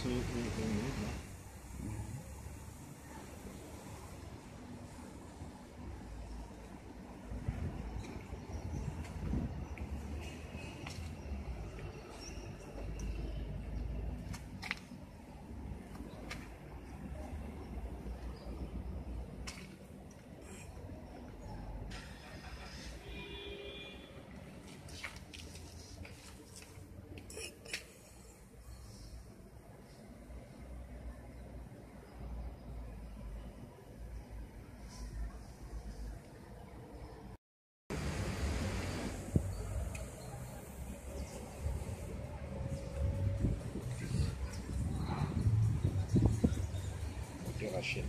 吃吃喝没什么 Opération.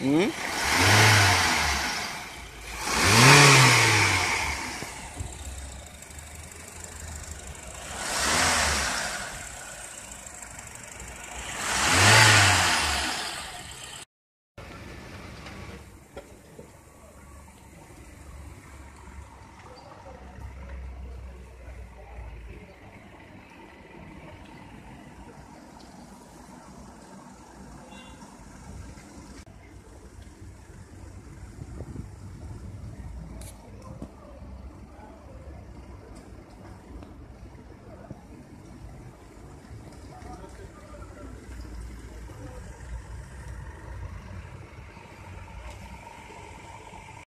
Hmm?